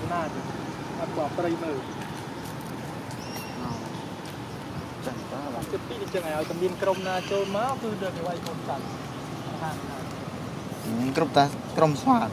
សនាទេអត់បោះព្រៃមើលចឹងតើបាទគិតពីនេះចឹងឲ្យតែមានក្រុមណាចូលមកគឺដូចវាយកូនតាន់ហាងមានក្រុមតាក្រុមស្វាត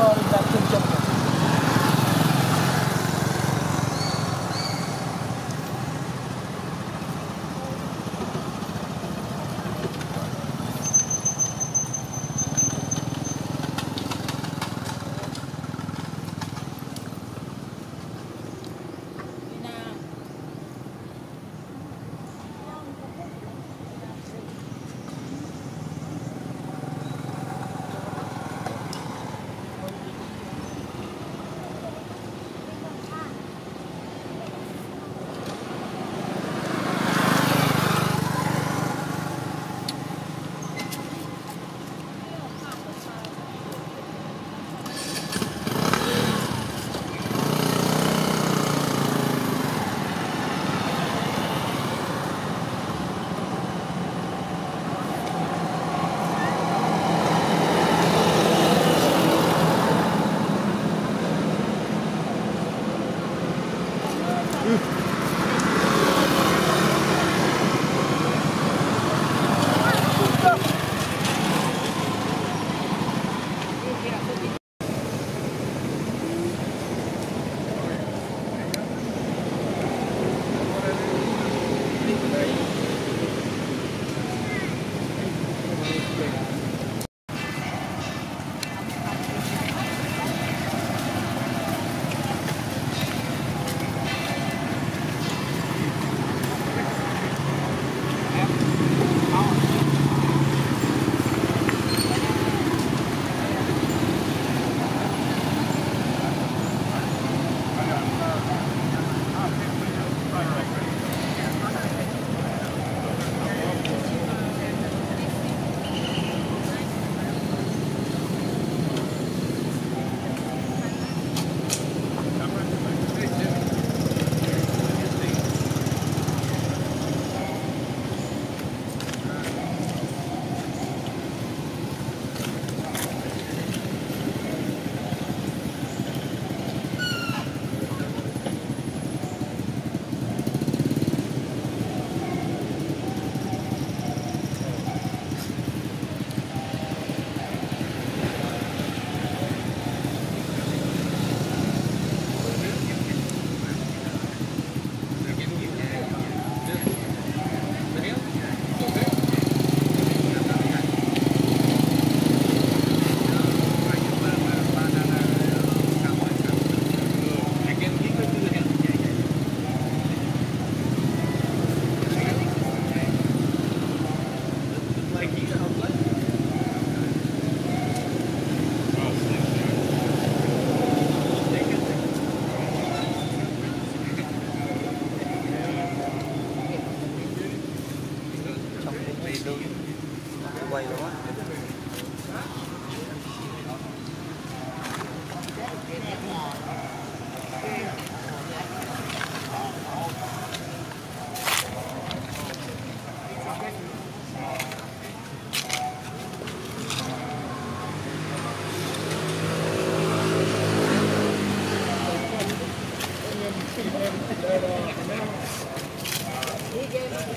អត់បរិយាកាសចឹងចឹង Mm.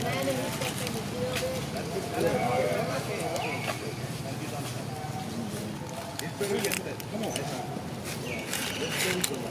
Come on.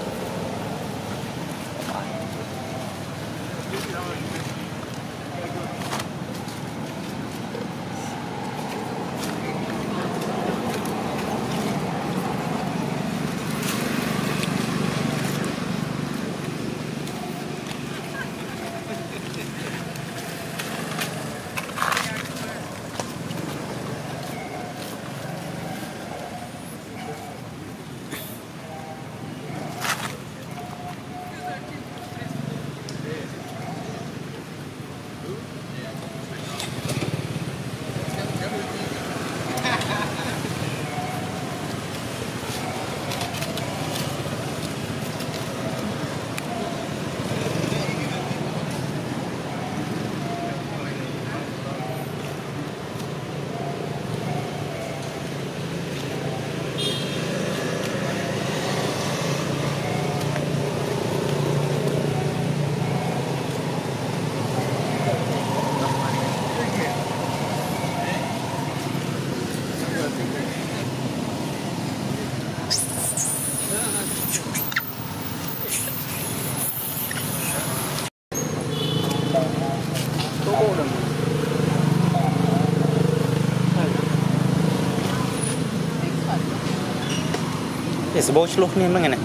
សម្បូរឆ្លោះគ្នាហ្នឹងណា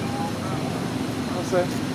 អត់ទេ